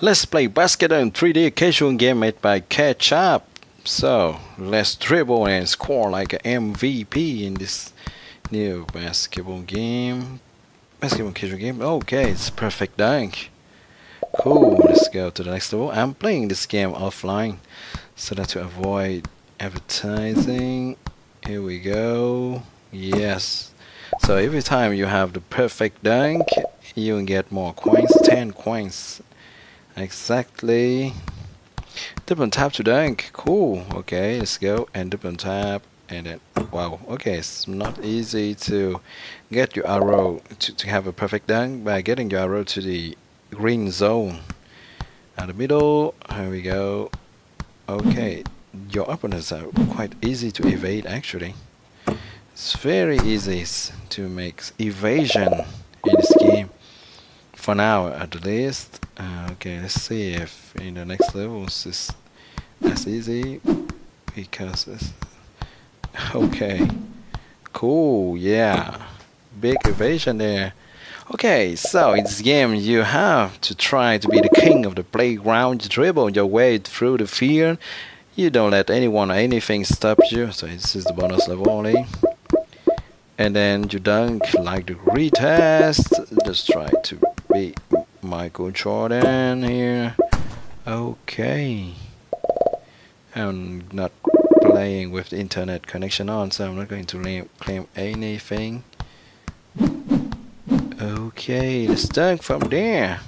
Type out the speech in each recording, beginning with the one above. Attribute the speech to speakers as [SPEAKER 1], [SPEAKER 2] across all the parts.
[SPEAKER 1] Let's play basketball in 3D casual game made by Ketchapp. So let's dribble and score like an MVP in this new basketball game. Basketball casual game. Okay, it's perfect dunk. Cool. Let's go to the next level. I'm playing this game offline so that to avoid advertising. Here we go. Yes. So every time you have the perfect dunk, you get more coins, 10 coins exactly. Double tap to dunk. Cool. Okay let's go and double tap and then wow. Okay it's not easy to get your arrow to, to have a perfect dunk by getting your arrow to the green zone. At the middle here we go. Okay your opponents are quite easy to evade actually. It's very easy to make evasion in this game for now at least. Uh, okay let's see if in the next levels it's as easy because it's okay. Cool yeah. Big evasion there. Okay so in this game you have to try to be the king of the playground. You dribble your way through the field. You don't let anyone or anything stop you so this is the bonus level only. And then you dunk like the retest. Just try to be Michael Jordan here. Okay. I'm not playing with the internet connection on, so I'm not going to claim anything. Okay, let's dunk from there.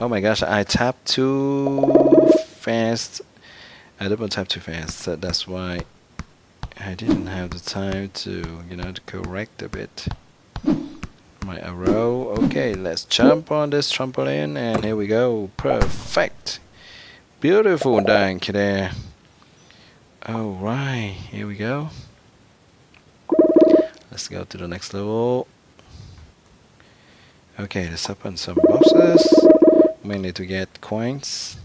[SPEAKER 1] Oh my gosh, I tapped too fast. I double tap too fast, so that's why I didn't have the time to, you know, to correct a bit my arrow. Okay, let's jump on this trampoline and here we go. Perfect. Beautiful dunk there. Alright, here we go. Let's go to the next level. Okay, let's open some boxes. Mainly to get coins.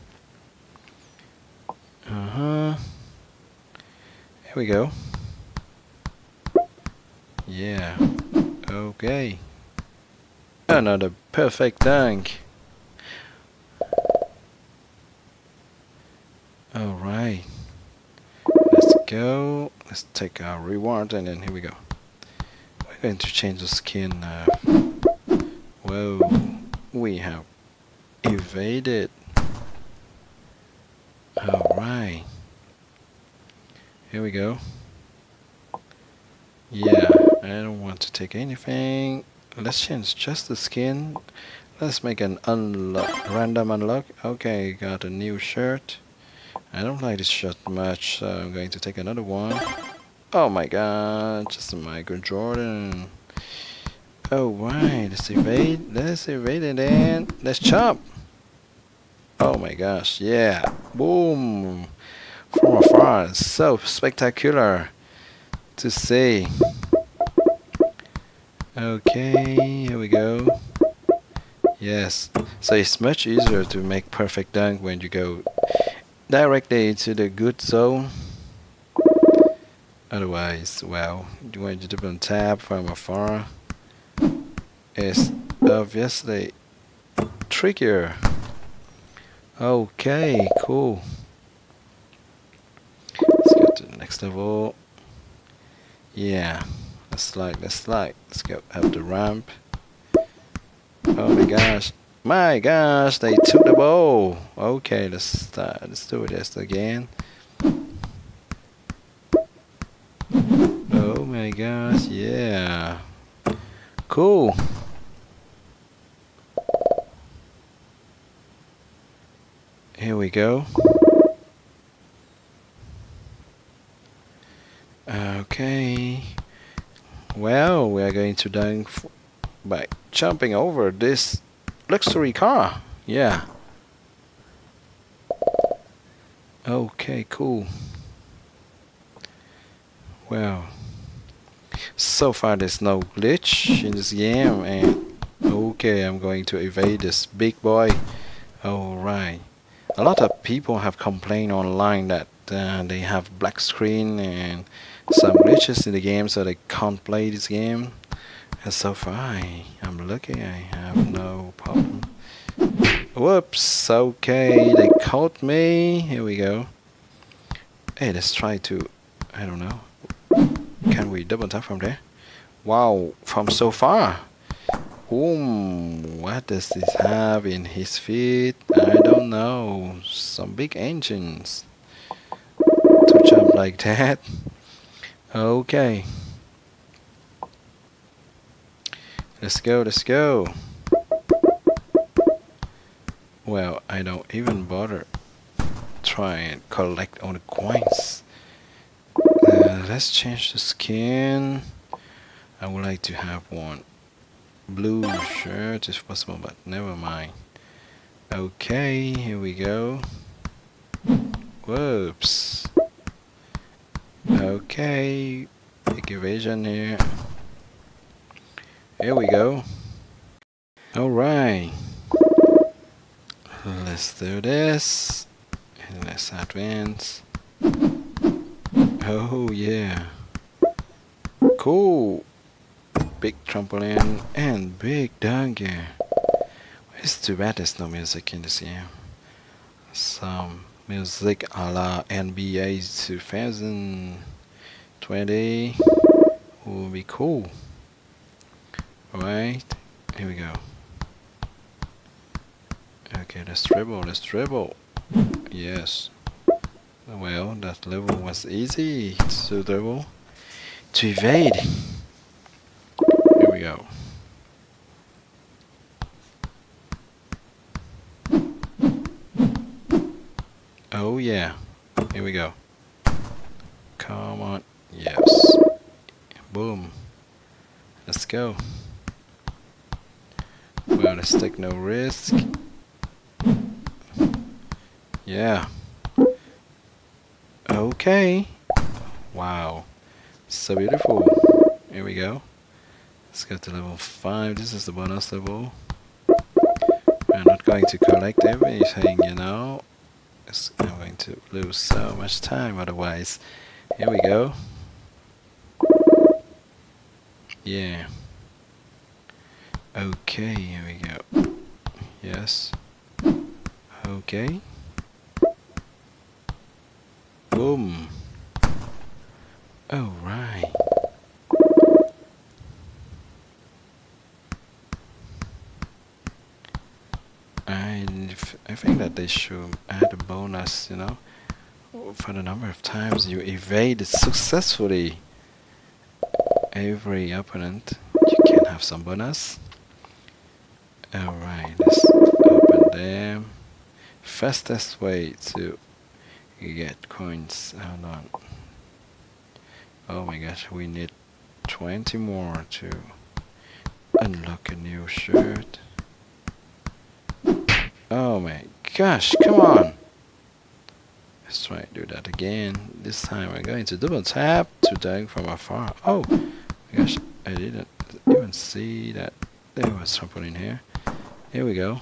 [SPEAKER 1] Uh-huh. Here we go. Yeah. Okay. Another perfect tank. Alright. Let's go. Let's take our reward and then here we go. We're going to change the skin now. Whoa. We have evaded. Alright. Here we go. Yeah, I don't want to take anything let's change just the skin. Let's make an unlock random unlock. Okay got a new shirt. I don't like this shirt much so I'm going to take another one. Oh my god just a Michael Jordan. Oh right let's evade let's evade and then. Let's chop. Oh my gosh yeah. Boom. From afar so spectacular to see Okay, here we go. Yes, so it's much easier to make perfect dunk when you go directly to the good zone. Otherwise, well, when you double tap from afar, it's obviously trickier. Okay, cool. Let's go to the next level. Yeah. Let's slide, let's slide. Let's go up the ramp. Oh my gosh. My gosh, they took the ball. Okay, let's start. Let's do this again. Oh my gosh, yeah. Cool. Here we go. To dunk by jumping over this luxury car. Yeah. Okay, cool. Well, so far there's no glitch in this game and okay, I'm going to evade this big boy. Alright. A lot of people have complained online that uh, they have black screen and some glitches in the game so they can't play this game and so far I, am lucky I have no problem Whoops, okay, they caught me. Here we go. Hey, let's try to, I don't know. Can we double tap from there? Wow, from so far. Boom, what does this have in his feet? I don't know. Some big engines. To jump like that. Okay. Let's go, let's go. Well, I don't even bother try and collect all the coins. Uh, let's change the skin. I would like to have one blue shirt if possible, but never mind. Okay, here we go. Whoops. Okay, big evasion here. Here we go. Alright. Let's do this. And let's advance. Oh yeah. Cool. Big trampoline and big donkey. It's too bad there's no music in this game. Some music a la NBA 2020 would be cool. Alright, here we go. Okay, let's dribble, let's dribble. Yes. Well, that level was easy to dribble. To evade. Here we go. Oh yeah. Here we go. Come on. Yes. Boom. Let's go. Let's take no risk. Yeah. Okay. Wow. So beautiful. Here we go. Let's go to level 5. This is the bonus level. I'm not going to collect everything, you know. I'm going to lose so much time otherwise. Here we go. Yeah. Okay, here we go. Yes. Okay. Boom. Alright. I, I think that they should add a bonus, you know, for the number of times you evade successfully every opponent. You can have some bonus. Alright, let's open them. Fastest way to get coins. Hold on. Oh my gosh, we need 20 more to unlock a new shirt. Oh my gosh, come on! Let's try and do that again. This time we're going to double tap to dunk from afar. Oh my gosh, I didn't even see that there was something in here. Here we go.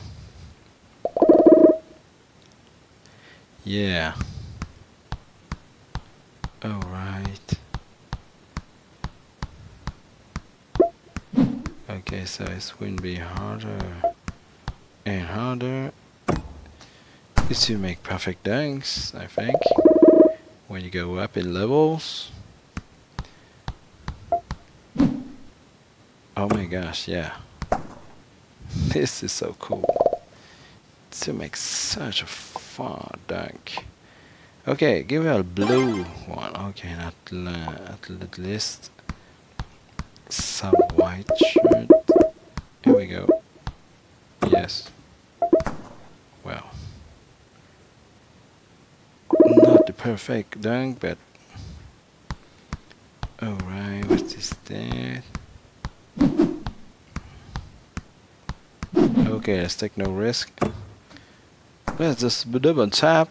[SPEAKER 1] Yeah. Alright. Okay, so it's going to be harder and harder to make perfect dunks, I think, when you go up in levels. Oh my gosh, yeah. This is so cool. To make such a far dunk. Okay, give me a blue one. Okay, not at least some white shirt. Here we go. Yes. Well. Not the perfect dunk, but alright, what is that? Okay, let's take no risk. Let's just double tap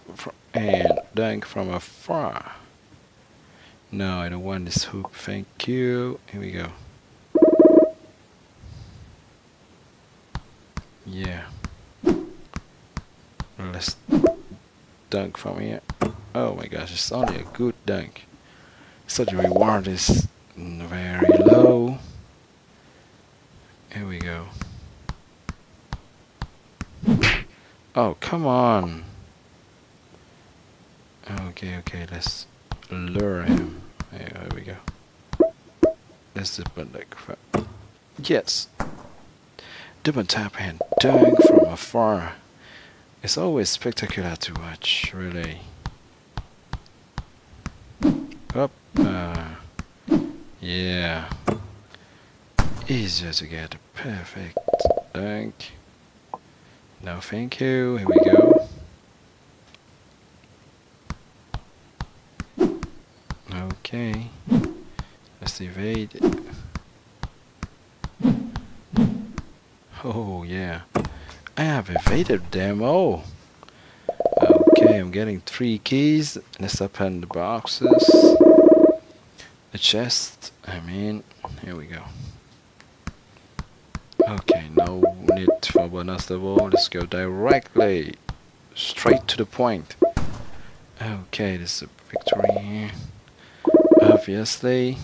[SPEAKER 1] and dunk from afar. No, I don't want this hoop. Thank you. Here we go. Yeah. Let's dunk from here. Oh my gosh, it's only a good dunk. So the reward is very low. Here we go. Oh, come on. Okay, okay, let's lure him. There we go. Let's like Yes. Double tap and dunk from afar. It's always spectacular to watch, really. Up. Uh, yeah. Easier to get a perfect dunk. No thank you. Here we go. Okay. Let's evade. Oh yeah. I have evaded them all. Okay, I'm getting three keys. Let's open the boxes. The chest, I mean, here we go. No need for bonus level. Let's go directly, straight to the point. Okay, this is a victory. Obviously.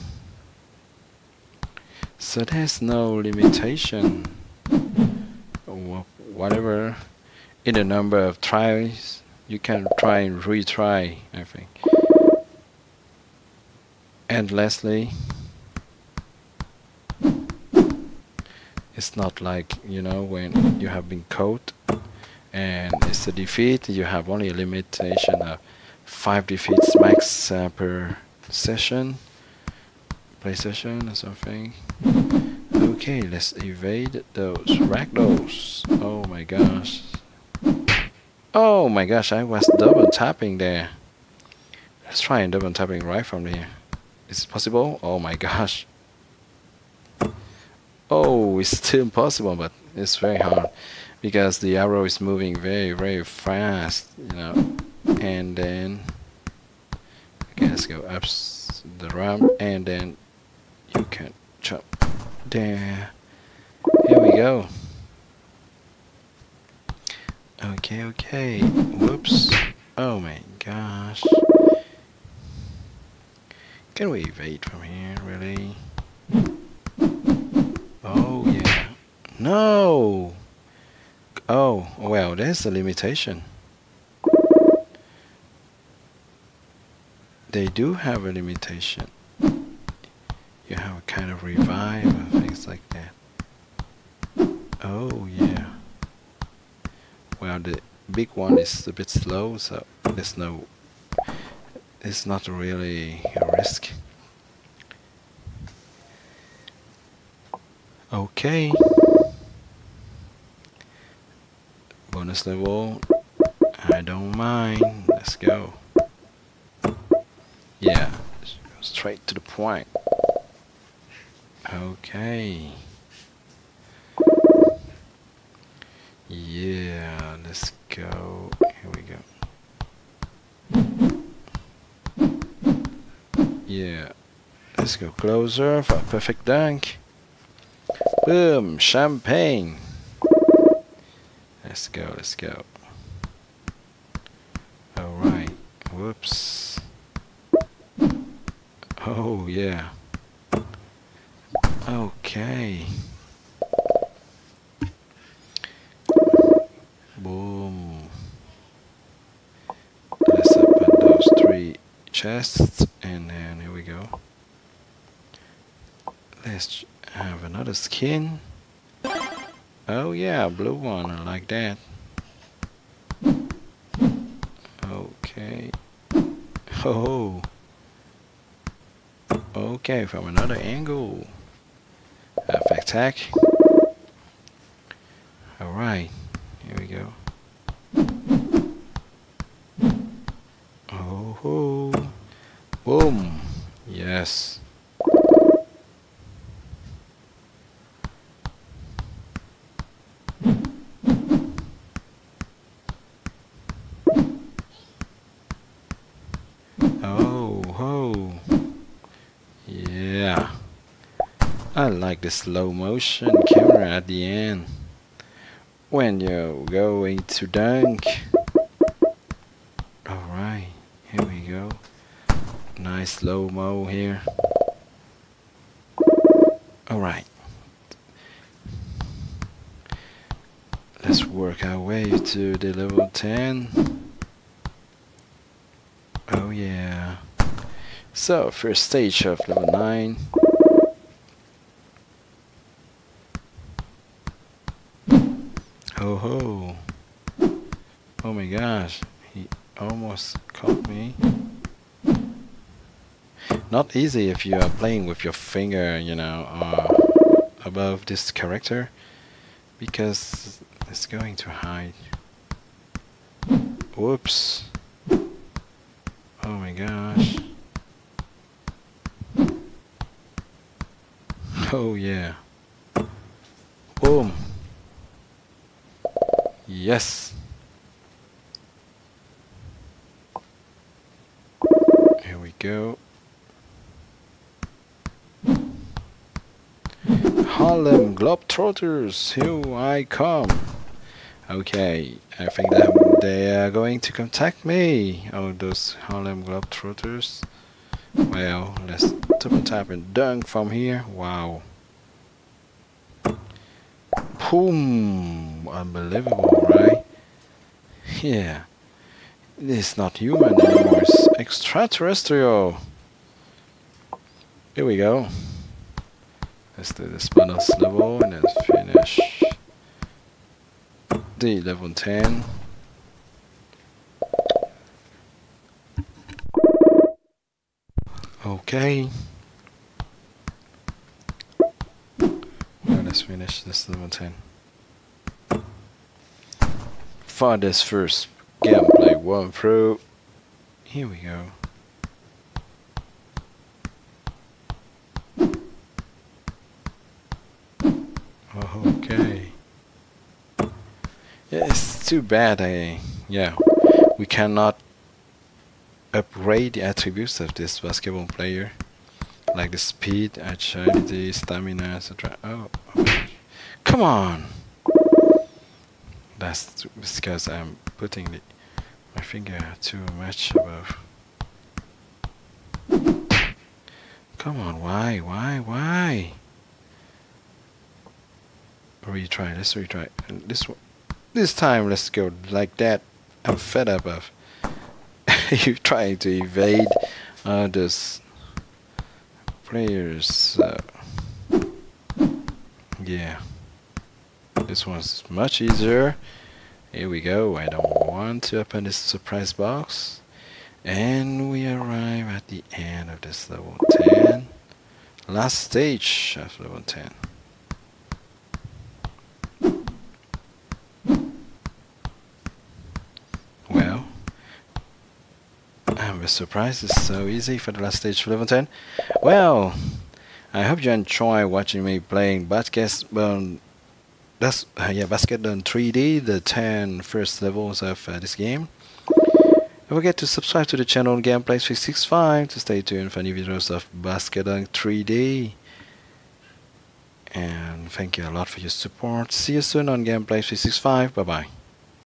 [SPEAKER 1] So there's no limitation whatever in the number of tries you can try and retry I think endlessly it's not like you know when you have been caught and it's a defeat you have only a limitation of five defeats max uh, per session play session or something Okay, let's evade those ragdolls. Oh my gosh. Oh my gosh, I was double tapping there. Let's try and double tapping right from here. Is it possible? Oh my gosh. Oh, it's still possible, but it's very hard because the arrow is moving very, very fast, you know. And then, okay, let's go up the ramp, and then you can jump there. Here we go. Okay, okay. Whoops. Oh my gosh. Can we evade from here, really? Oh, yeah. No! Oh, well, there's a limitation. They do have a limitation you have a kind of revive and things like that. Oh yeah. Well, the big one is a bit slow, so there's no. It's not really a risk. Okay. Bonus level. I don't mind. Let's go. Yeah, straight to the point. Okay. Yeah, let's go. Here we go. Yeah. Let's go closer for a perfect dunk. Boom, champagne. Let's go, let's go. Alright. Whoops. Oh, yeah. Okay. Boom. Let's open those three chests and then here we go. Let's have another skin. Oh yeah, blue one, I like that. Okay. Oh. Okay, from another angle attack. Alright, here we go. Oh, ho. boom, yes. I like the slow motion camera at the end when you're going to dunk. Alright, here we go. Nice slow mo here. Alright. Let's let's work our way to the level 10 oh yeah so first stage of level 9 oh ho oh my gosh. He almost caught me. Not easy if you are playing with your finger you know uh, above this character because it's going to hide. Whoops. Oh my gosh. Oh yeah. Boom yes here we go Harlem Globetrotters, here I come. Okay, I think that they are going to contact me. Oh, those Harlem Globetrotters. Well, let's double tap and dunk from here. Wow. Boom! Unbelievable, right? Yeah. It's not human anymore, it's extraterrestrial. Here we go. Let's do this bonus level and then finish the level 10. Okay. Let's finish this level 10. For this first gameplay one through, here we go. Okay. Yeah, it's too bad. I yeah, we cannot upgrade the attributes of this basketball player, like the speed, agility, stamina, etc. Oh, oh, come on! That's because I'm putting the, my finger too much above. Come on, why, why, why? retry. Let's retry. This one, this time, let's go like that. I'm fed up of you trying to evade others players. Uh, yeah, this one's much easier. Here we go. I don't want to open this surprise box. And we arrive at the end of this level 10. Last stage of level 10. was surprised it's so easy for the last stage of level 10. Well, I hope you enjoy watching me playing basketball. That's uh, yeah, Basket Dunk 3D, the 10 first levels of uh, this game. Don't forget to subscribe to the channel Gameplay 365 to stay tuned for new videos of Basket Dunk 3D. And thank you a lot for your support. See you soon on Gameplay 365. Bye bye.